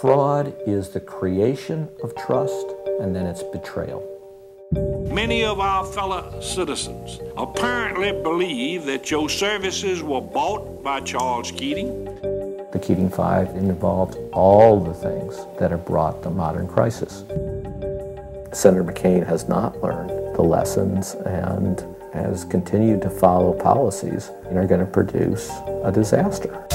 Fraud is the creation of trust and then it's betrayal. Many of our fellow citizens apparently believe that your services were bought by Charles Keating. The Keating Five involved all the things that have brought the modern crisis. Senator McCain has not learned the lessons and has continued to follow policies that are going to produce a disaster.